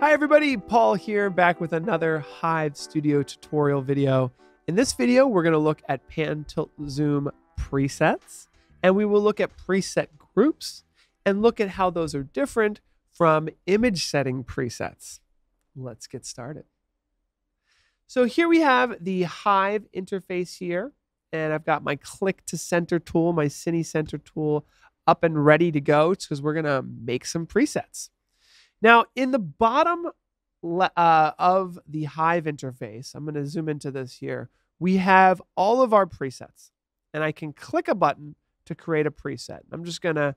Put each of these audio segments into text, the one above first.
Hi everybody, Paul here, back with another Hive Studio tutorial video. In this video, we're going to look at pan, tilt, zoom presets, and we will look at preset groups and look at how those are different from image setting presets. Let's get started. So here we have the Hive interface here, and I've got my click to center tool, my Cine Center tool up and ready to go because we're going to make some presets. Now, in the bottom uh, of the Hive interface, I'm going to zoom into this here, we have all of our presets. And I can click a button to create a preset. I'm just going to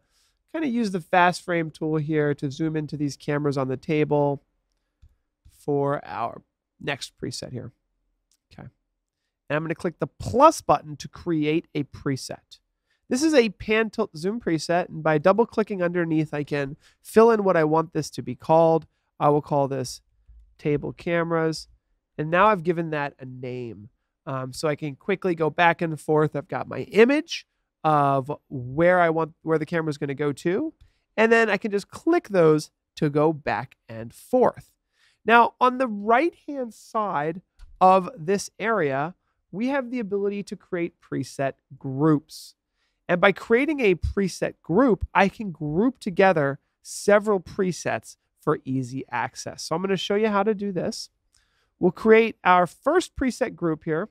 kind of use the fast frame tool here to zoom into these cameras on the table for our next preset here. Okay. And I'm going to click the plus button to create a preset. This is a pan tilt zoom preset, and by double clicking underneath, I can fill in what I want this to be called. I will call this table cameras. And now I've given that a name. Um, so I can quickly go back and forth. I've got my image of where I want where the camera is going to go to. And then I can just click those to go back and forth. Now, on the right hand side of this area, we have the ability to create preset groups. And by creating a preset group, I can group together several presets for easy access. So I'm going to show you how to do this. We'll create our first preset group here.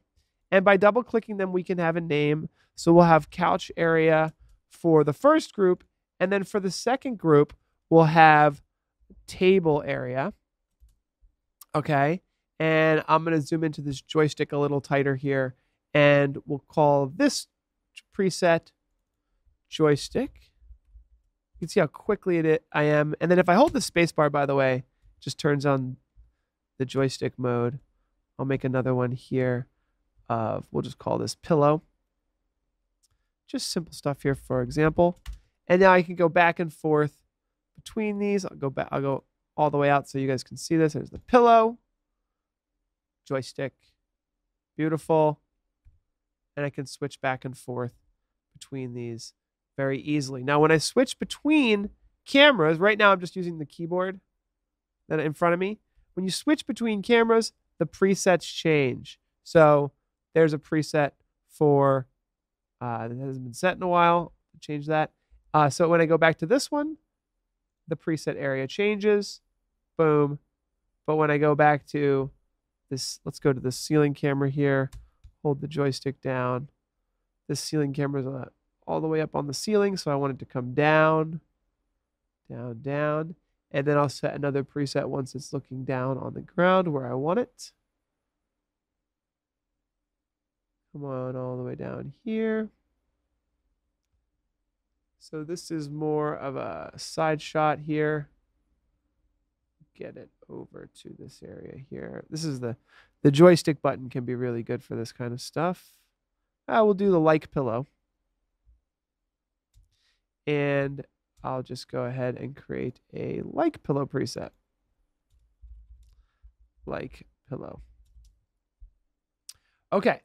And by double clicking them, we can have a name. So we'll have couch area for the first group. And then for the second group, we'll have table area. Okay. And I'm going to zoom into this joystick a little tighter here. And we'll call this preset joystick. You can see how quickly it I am. And then if I hold the spacebar, by the way, just turns on the joystick mode. I'll make another one here of, we'll just call this pillow. Just simple stuff here, for example. And now I can go back and forth between these. I'll go back, I'll go all the way out so you guys can see this. There's the pillow, joystick, beautiful. And I can switch back and forth between these very easily. Now, when I switch between cameras, right now I'm just using the keyboard that in front of me. When you switch between cameras, the presets change. So there's a preset for uh, that hasn't been set in a while. Change that. Uh, so when I go back to this one, the preset area changes. Boom. But when I go back to this, let's go to the ceiling camera here. Hold the joystick down. This ceiling camera is a all the way up on the ceiling. So I want it to come down, down, down. And then I'll set another preset once it's looking down on the ground where I want it. Come on all the way down here. So this is more of a side shot here. Get it over to this area here. This is the, the joystick button can be really good for this kind of stuff. Ah, I will do the like pillow. And I'll just go ahead and create a like pillow preset. Like pillow. Okay.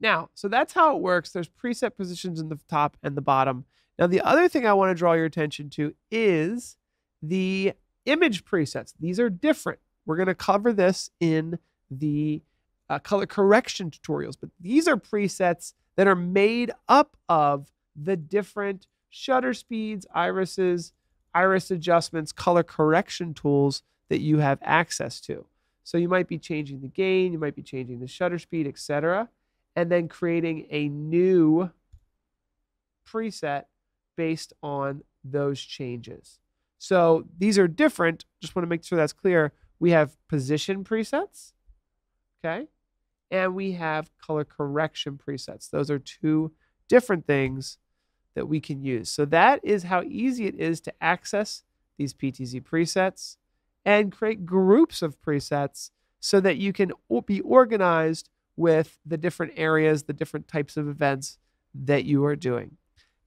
Now, so that's how it works. There's preset positions in the top and the bottom. Now, the other thing I want to draw your attention to is the image presets. These are different. We're going to cover this in the uh, color correction tutorials, but these are presets that are made up of the different shutter speeds, irises, iris adjustments, color correction tools that you have access to. So you might be changing the gain, you might be changing the shutter speed, etc., and then creating a new preset based on those changes. So these are different. Just want to make sure that's clear. We have position presets, okay? And we have color correction presets. Those are two different things that we can use. So that is how easy it is to access these PTZ presets and create groups of presets so that you can be organized with the different areas, the different types of events that you are doing.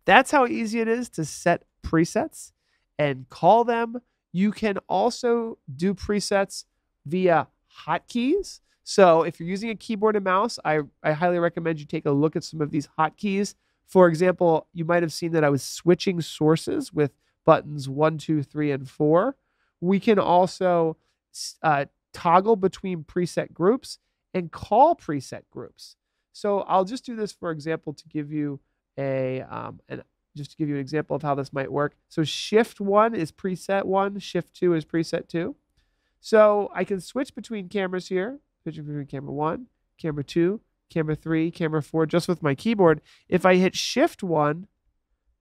That's how easy it is to set presets and call them. You can also do presets via hotkeys. So if you're using a keyboard and mouse, I, I highly recommend you take a look at some of these hotkeys for example, you might have seen that I was switching sources with buttons one, two, three, and four. We can also uh, toggle between preset groups and call preset groups. So I'll just do this for example to give you a um, an, just to give you an example of how this might work. So shift one is preset one, shift two is preset two. So I can switch between cameras here, switch between camera one, camera two, camera three, camera four, just with my keyboard. If I hit shift one,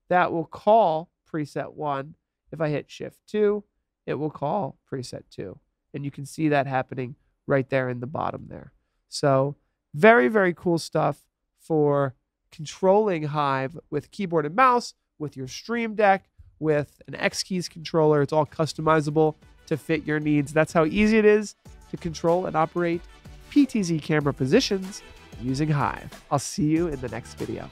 that will call preset one. If I hit shift two, it will call preset two. And you can see that happening right there in the bottom there. So very, very cool stuff for controlling Hive with keyboard and mouse, with your Stream Deck, with an X Keys controller. It's all customizable to fit your needs. That's how easy it is to control and operate PTZ camera positions using Hive. I'll see you in the next video.